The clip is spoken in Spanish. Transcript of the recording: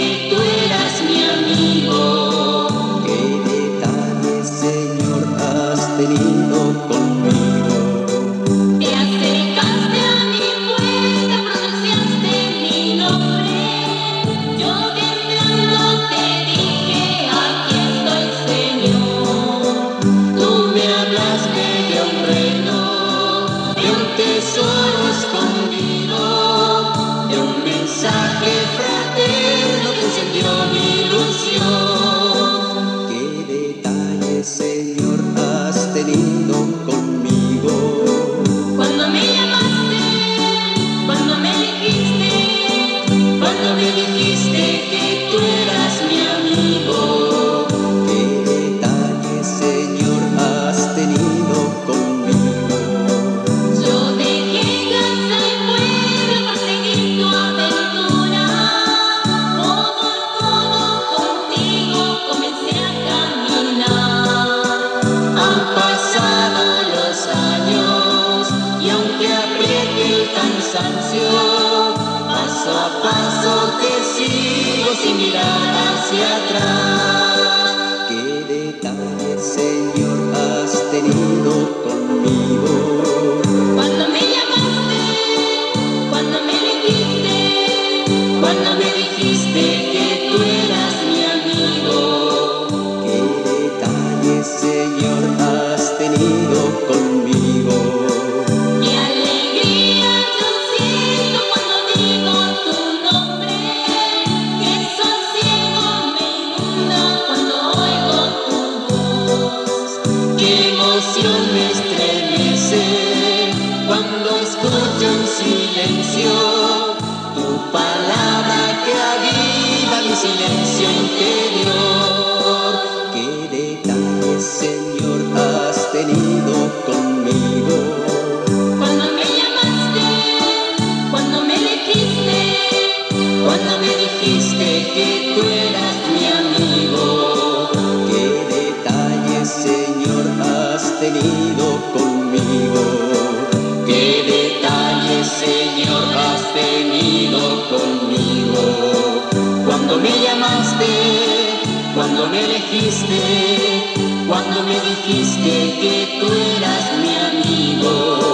que tenido sin mirar hacia atrás. Qué detalles, Señor, has tenido conmigo. Cuando me llamaste, cuando me dijiste, Cuando me dijiste que tú eras mi amigo, Qué detalles, Señor, me estremece cuando escucho en silencio tu palabra que aviva mi silencio interior. Qué detalles, Señor, has tenido conmigo. Cuando me llamaste, cuando me elegiste, Cuando me dijiste que tú eras has tenido conmigo. qué detalles, Señor, has tenido conmigo. Cuando me llamaste, cuando me elegiste, cuando me dijiste que tú eras mi amigo.